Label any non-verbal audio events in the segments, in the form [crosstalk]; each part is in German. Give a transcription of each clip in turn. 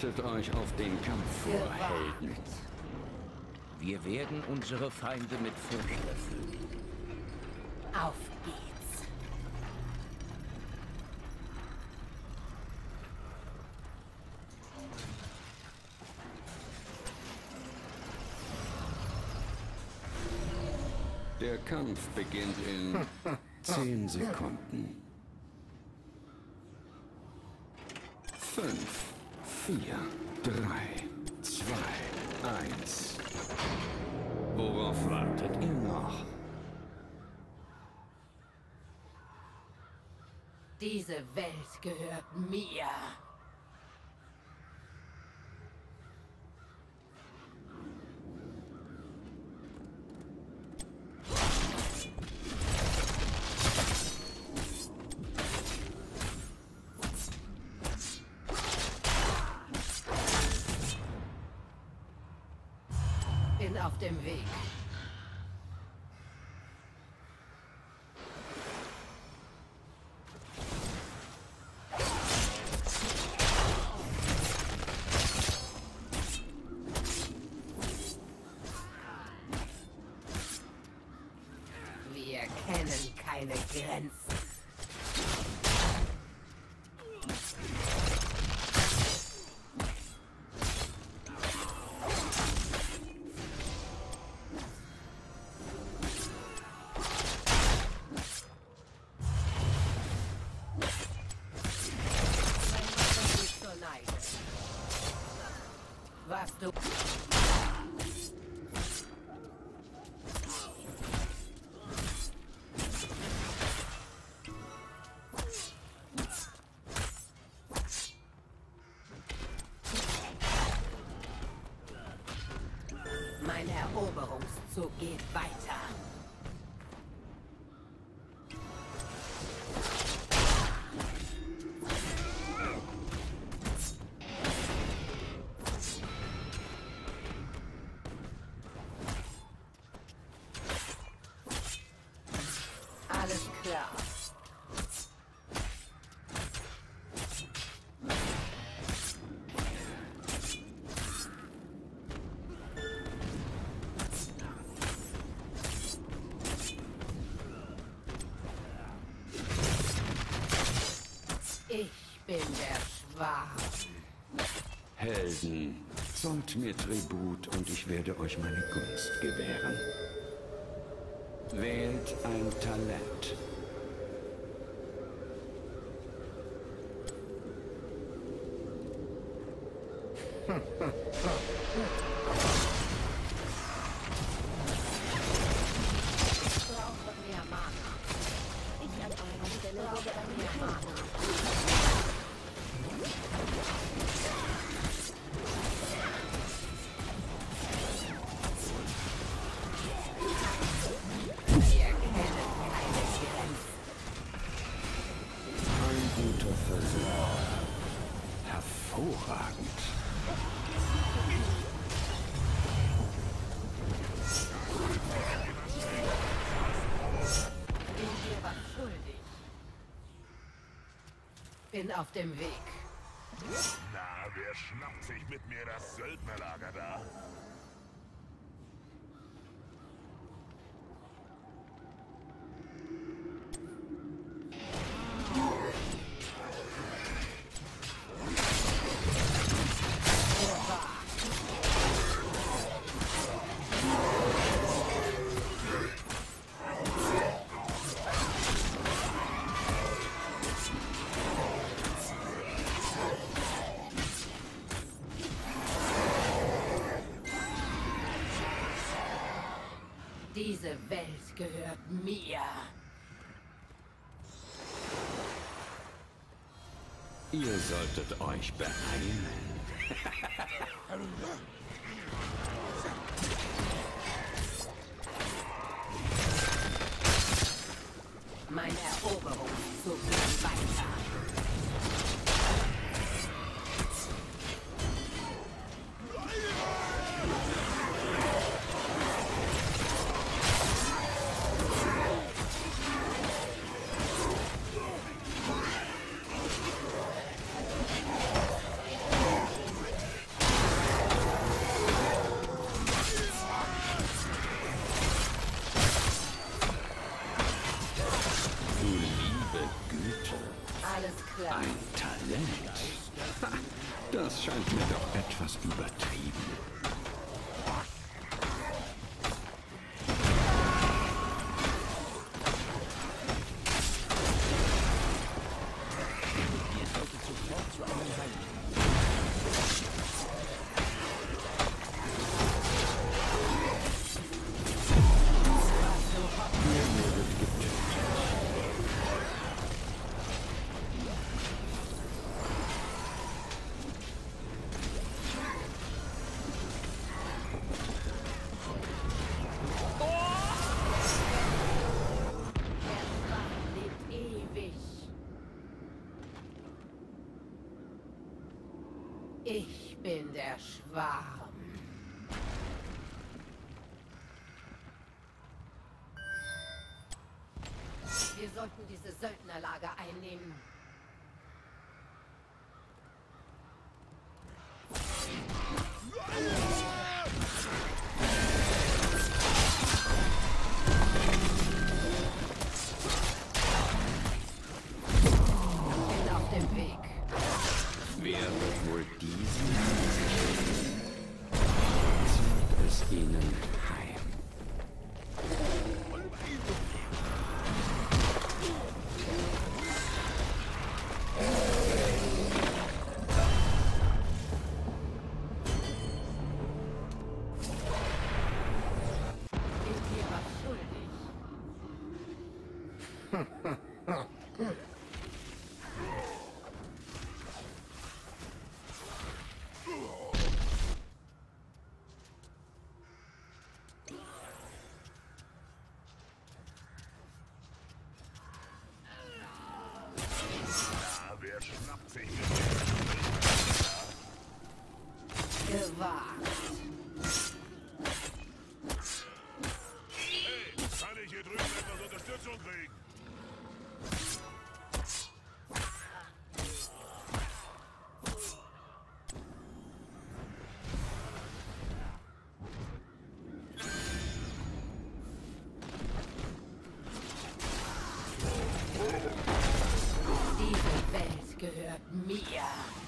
Bereitet euch auf den Kampf vor, Helden. Wir werden unsere Feinde mit Furcht erfüllen. Auf geht's. Der Kampf beginnt in [laughs] zehn Sekunden. Fünf, vier, drei, zwei, eins. Worauf wartet ihr noch? Diese Welt gehört mir. Kennen keine geht weiter. Alles klar. Helden, zollt mir Tribut und ich werde euch meine Gunst gewähren. Wählt ein Talent. Bin auf dem Weg. Na, wer schnappt sich mit mir das Söldnerlager Diese Welt gehört mir. Ihr solltet euch beeilen. Mein Eroberungszug Ich bin der Schwarm. Wir sollten diese Söldnerlage einnehmen. ハハハ。Mia.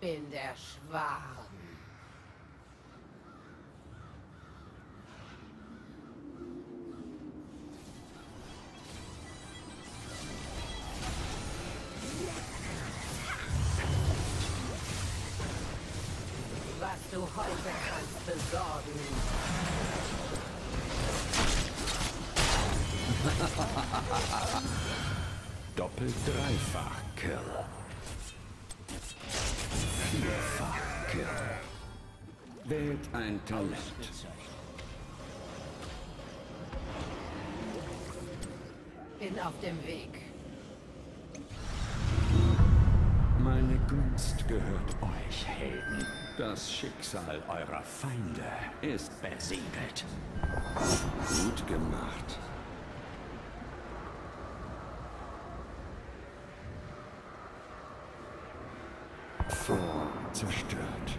bin der Schwarm. Was du heute kannst besorgen. [laughs] Doppelt-dreifach-Kill. Wählt ein Talent. Bin auf dem Weg. Meine Gunst gehört euch, Helden. Das Schicksal eurer Feinde ist besiegelt. Gut gemacht. Vor zerstört.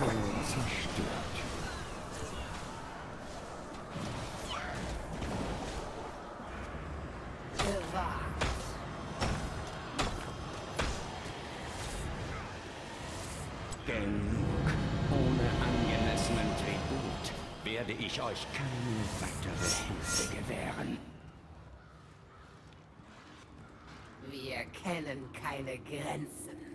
Voll zerstört. Genug. Ohne angemessenen Tribut werde ich euch keine weitere Hilfe gewähren. Wir kennen keine Grenzen.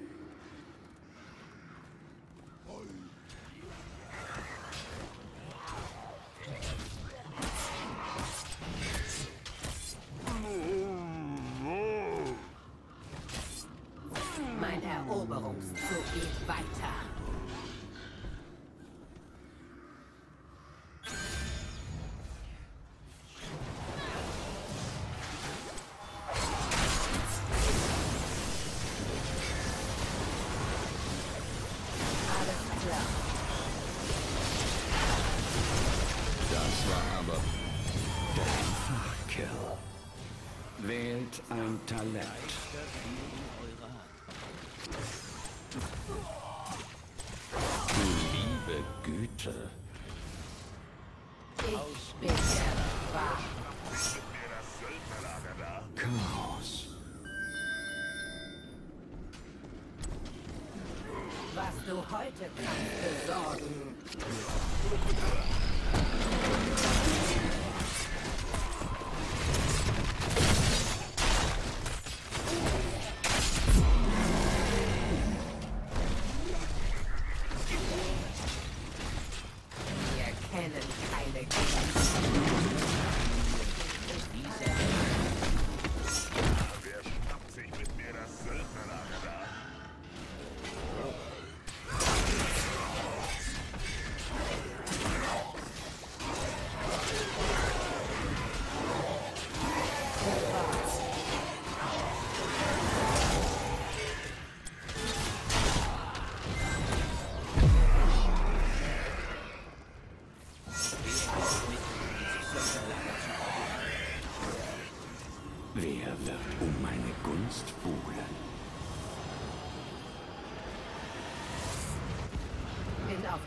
Was du heute kannst besorgen. Wir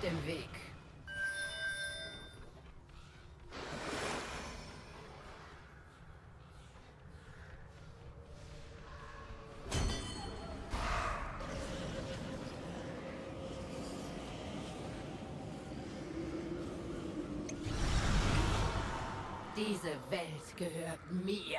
dem Weg. Diese Welt gehört mir.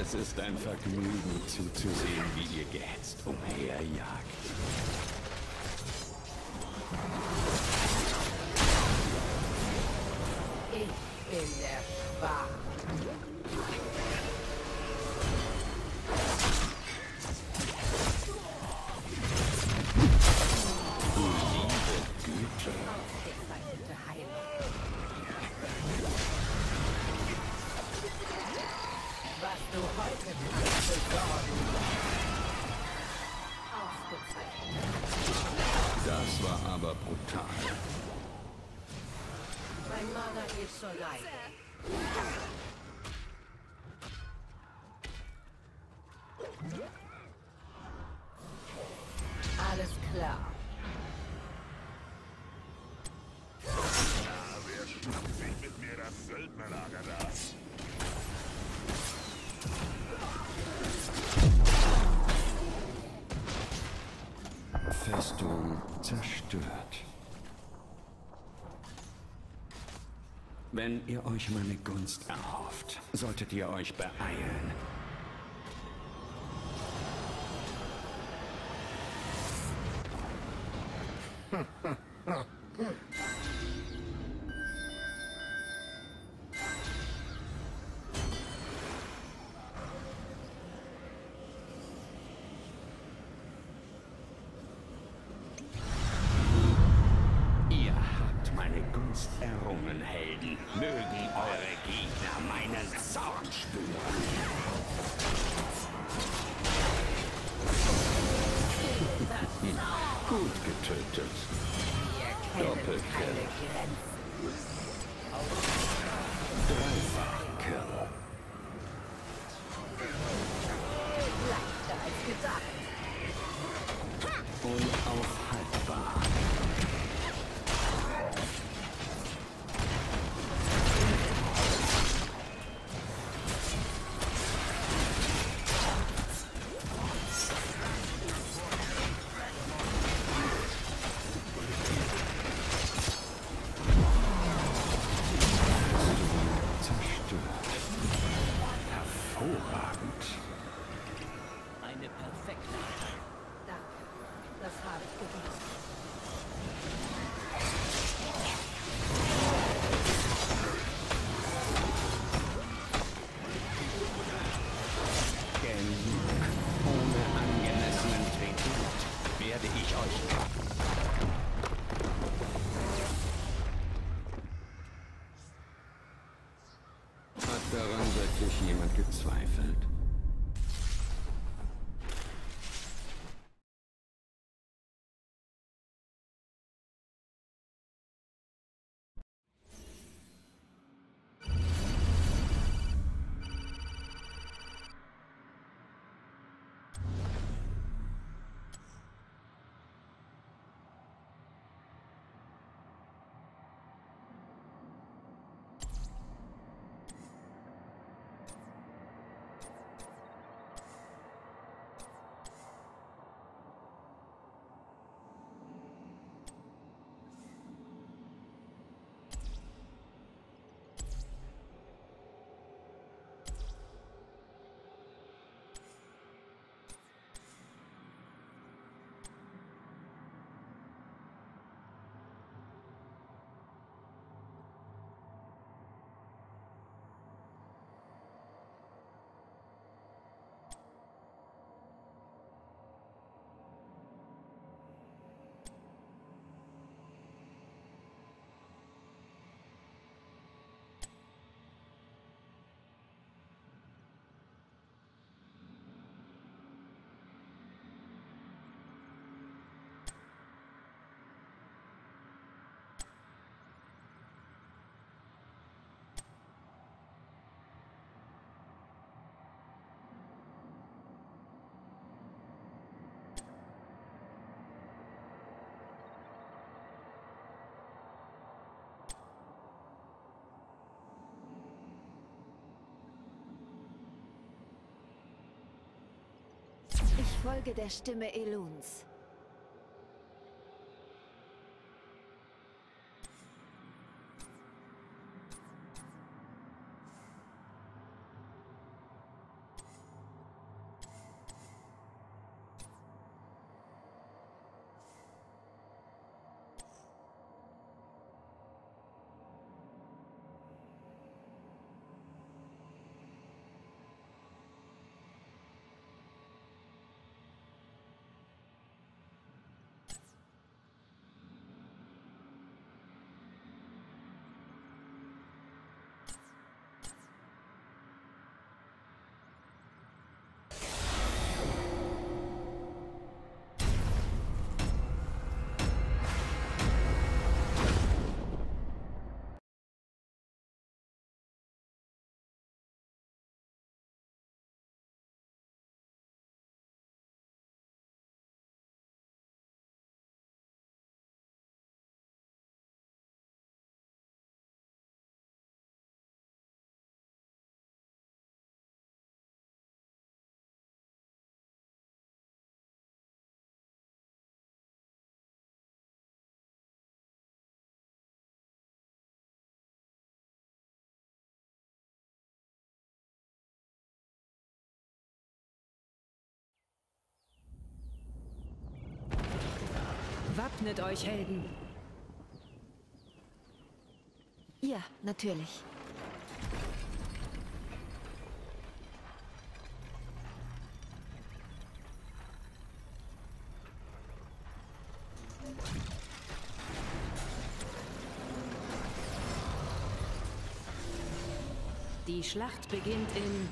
Es ist ein Vergnügen zuzusehen, wie ihr gehetzt umherjagt. War aber brutal. Mein Mana ist so leid. Wenn ihr euch meine Gunst erhofft, solltet ihr euch beeilen. Errungen, Helden. Mögen eure Gegner meinen Zorn spüren. Gut getötet. Doppelkill. Folge der Stimme Eluns. Wappnet euch, Helden. Ja, natürlich. Die Schlacht beginnt in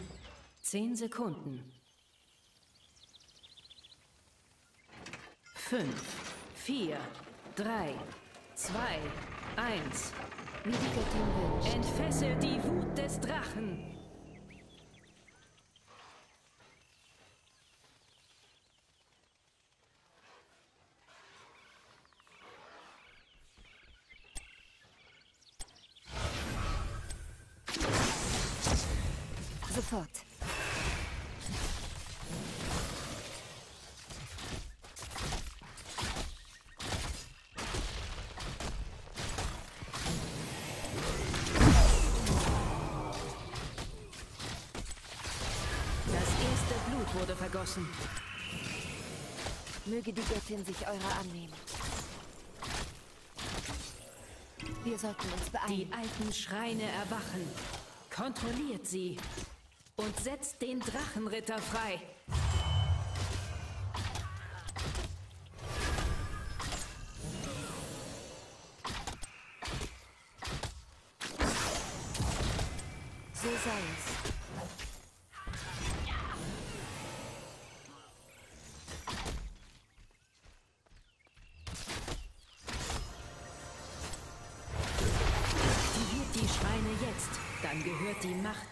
10 Sekunden. 5, 4, 3, 2, 1. Wie die Göttin wünscht. Entfesselt die Wut des Drachen. Möge die Göttin sich eurer annehmen. Wir sollten uns Die beeilen. alten Schreine erwachen. Kontrolliert sie. Und setzt den Drachenritter frei.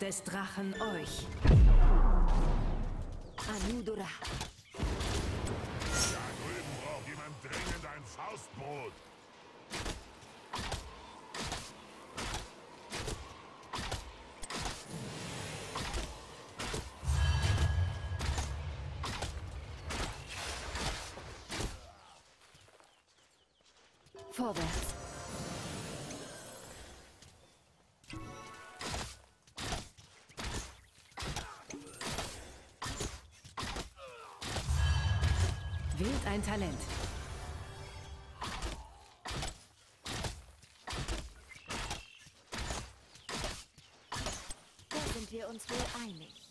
Des Drachen euch. Anudora. Da drüben braucht jemand dringend ein Faustbrot. Vorwärts. Wählt ein Talent. Da sind wir uns wohl einig.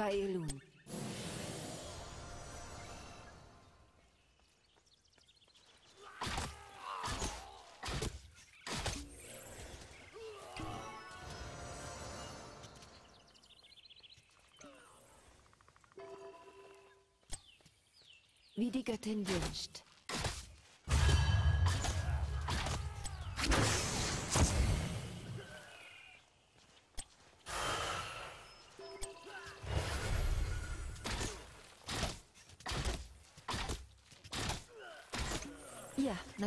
Bei Elun. Wie die Göttin wünscht.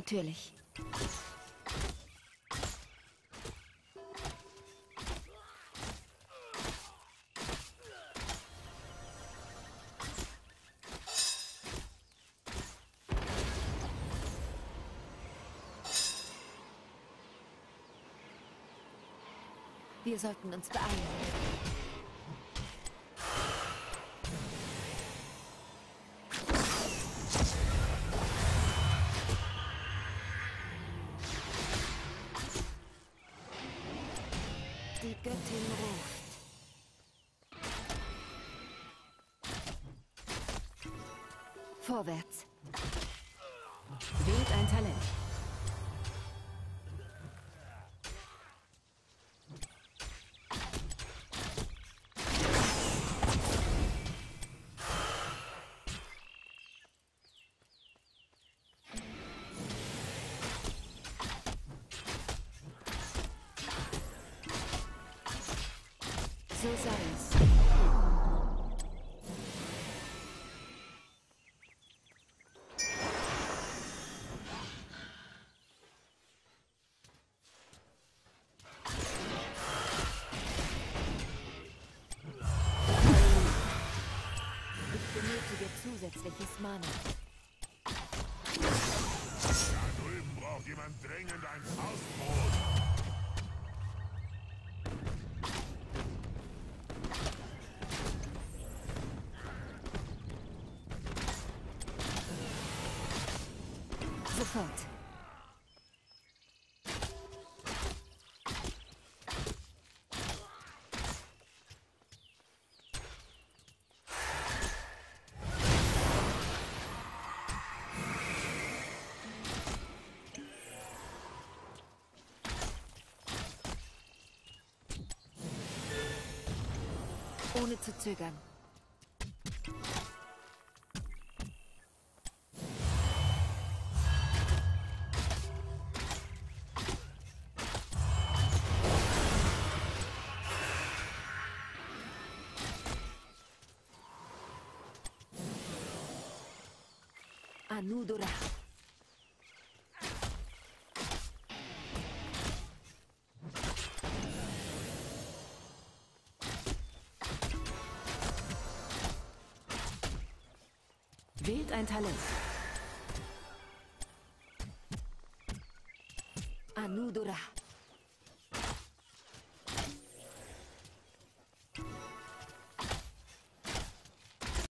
Natürlich. Wir sollten uns beeilen. So Sofort. Ohne zu zögern. Anudora. Wählt ein Talent. Anudora.